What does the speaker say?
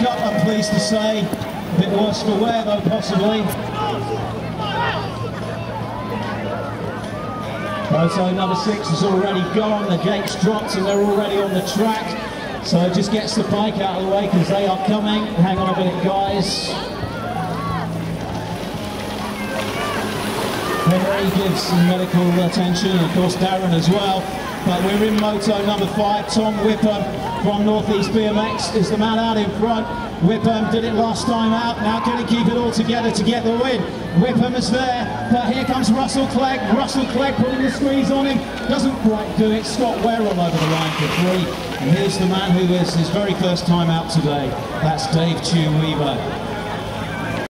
Cup, I'm pleased to say. A bit worse for wear though, possibly. Moto number six is already gone. The gates dropped and they're already on the track. So it just gets the bike out of the way because they are coming. Hang on a minute, guys. Henry gives some medical attention, and of course Darren as well. But we're in moto number five. Tom Whipham from Northeast BMX is the man out in front. Whipham did it last time out. Now can he keep it all together to get the win? Whipham is there, but here comes Russell Clegg. Russell Clegg putting the squeeze on him. Doesn't quite do it. Scott Ware all over the line for three. And here's the man who is his very first time out today. That's Dave Chew Weaver.